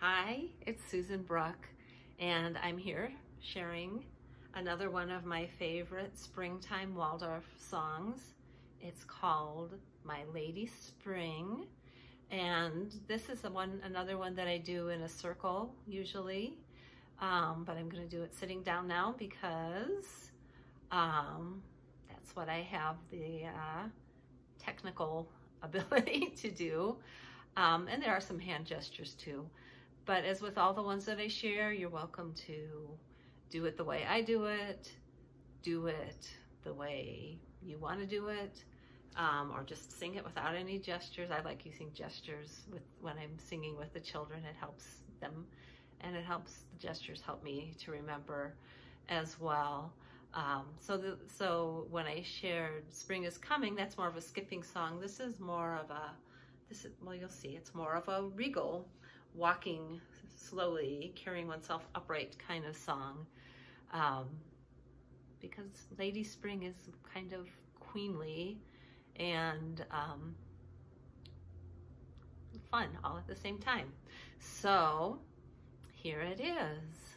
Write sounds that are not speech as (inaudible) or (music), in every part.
Hi, it's Susan Bruck, and I'm here sharing another one of my favorite springtime Waldorf songs. It's called My Lady Spring, and this is one, another one that I do in a circle usually, um, but I'm going to do it sitting down now because um, that's what I have the uh, technical (laughs) ability to do. Um, and there are some hand gestures too. But as with all the ones that I share, you're welcome to do it the way I do it, do it the way you want to do it, um, or just sing it without any gestures. I like using gestures with when I'm singing with the children. It helps them, and it helps the gestures help me to remember as well. Um, so, the, so when I shared "Spring is Coming," that's more of a skipping song. This is more of a, this is well, you'll see. It's more of a regal walking slowly, carrying oneself upright kind of song. Um, because Lady Spring is kind of queenly and um, fun all at the same time. So here it is.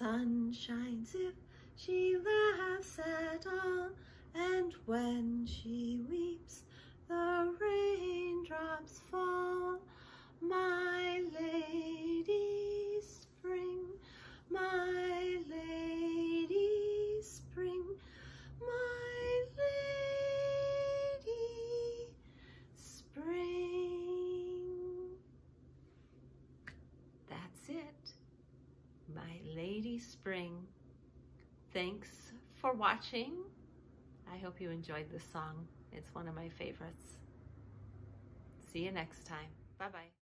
Sun shines if she laughs at all, and when she weeps, the raindrops fall. My lady spring. Thanks for watching. I hope you enjoyed this song. It's one of my favorites. See you next time. Bye-bye.